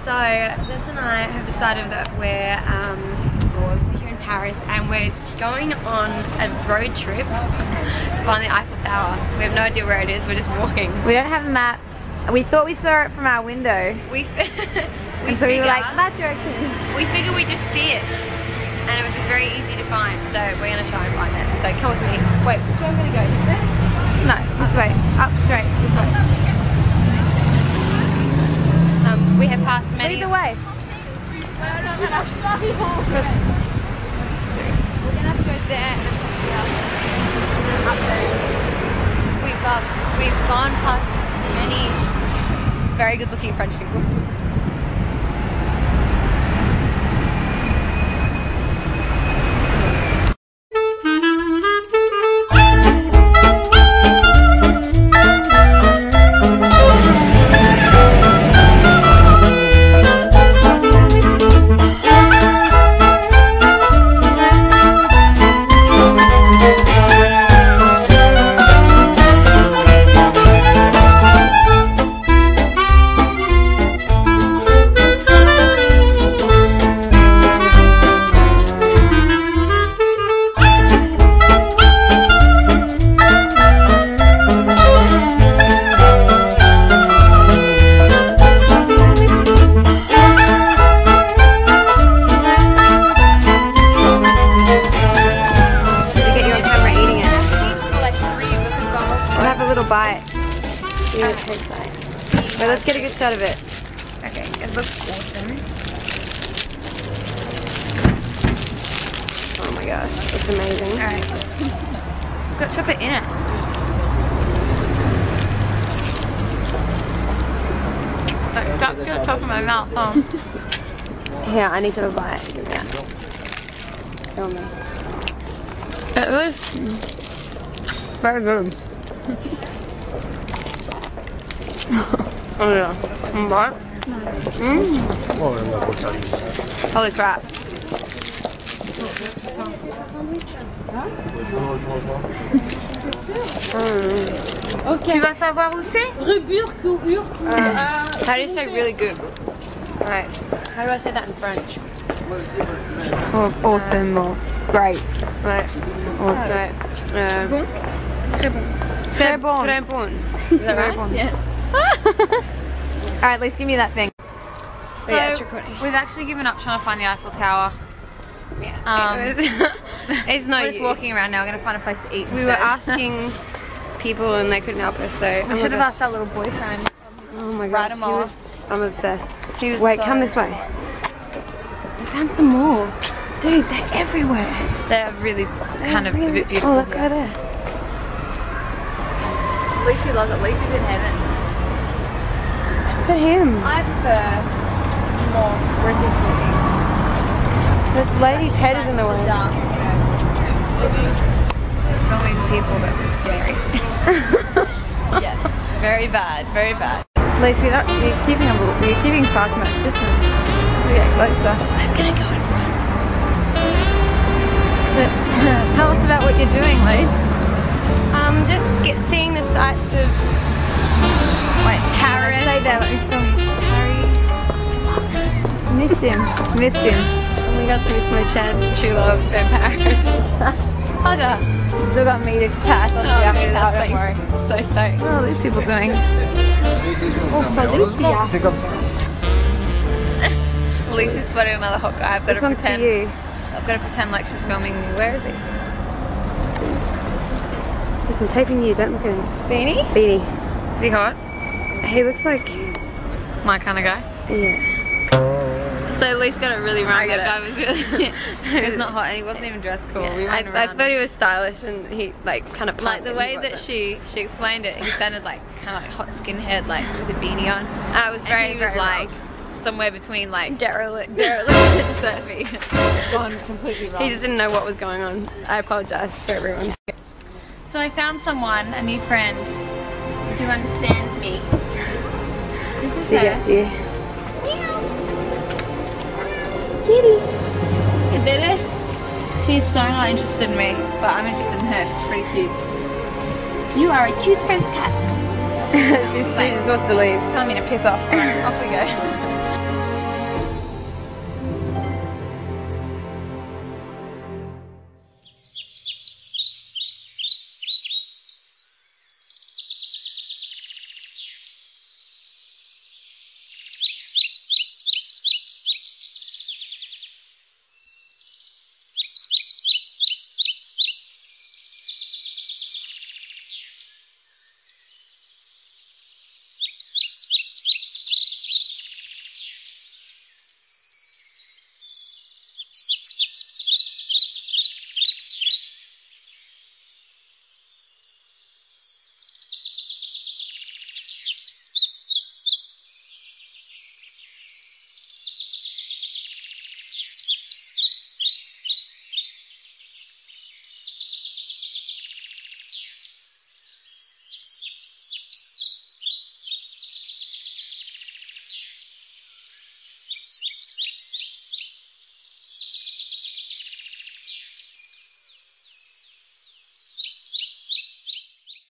So Jess and I have decided that we're um, obviously here in Paris and we're going on a road trip to find the Eiffel Tower. We have no idea where it is. We're just walking. We don't have a map. We thought we saw it from our window. We we so we were like, that direction. we figure we just see it and it would be very easy to find. So we're gonna try and find it. So come with me. Wait, which way I'm gonna go? This way? No, this way. Up straight. This way. Um, we have passed many. Lead the way. We're gonna have to go there and then up there. We've um, we've gone past many very good-looking French people. Bite. See what it tastes like. Wait, let's get a good shot of it. Okay, it looks awesome. Oh my gosh, it's amazing. Alright. It's got chocolate in it. Like, That's good top of my mouth. Oh. Here, I need to have a bite. Yeah. Film me. It is very good. oh yeah. Mm, What? Holy crap. Tu vas savoir où c'est? How do you say really good? Alright. How do I say that in French? Oh, awesome or great. Right. Or Right. Uh, Très Très bon. Très bon. Is that right? Alright, let's give me that thing. So yeah, it's recording. we've actually given up trying to find the Eiffel Tower. Yeah. Um, it's no We're just use. walking around now. We're gonna find a place to eat. We were asking people and they couldn't help us, so We should have asked our little boyfriend. Oh my god, 'em he was. I'm obsessed. Wait, so- come this way. I found some more. Dude, they're everywhere. They're really kind of a bit beautiful. Oh, look right there. Lucy loves it. Lucy's in heaven. Look at him. I prefer more British looking. This lady's head is in the way. Dark, you know. We're filming people that look scary. yes, very bad, very bad. Lacey, that, you're keeping a little, you're keeping too much distance. We get closer. I'm gonna go in front. Tell us about what you're doing, Lace. Um, just get seeing the sights of Wait, Paris. Let me film you. Missed him. Missed him. Oh my gosh, I missed my chance to true love in Paris. Hugger. Still got me to pass on the Oh, Eiffel dude, Tower, that don't worry. place So stoked. What are these people doing? Oh, Felicia. Comme Lisa's spotted another hot guy. I've got This to one's for pretend. you. I've got to pretend like she's filming me. Where is he? I'm taping you, don't look at him. Beanie? Beanie. Is he hot? He looks like, My kind of guy. yeah. So Lisa got it really wrong. That guy was really. he was not hot, and he wasn't even dressed cool. we I, went I around. thought he was stylish and he like kind of like the way that she she explained it, he sounded like kind of like hot skinhead, like with a beanie on. I was very, and he was like wrong. somewhere between like derelict. derelict and surfy. Gone completely wrong. He just didn't know what was going on. I apologize for everyone. So I found someone, a new friend, who understands me. This is She her. gets you. You did it? She's so not interested in me, but I'm interested in her. She's pretty cute. You are a cute French cat. She's, she just wants to leave. She's Telling me to piss off. Off we go.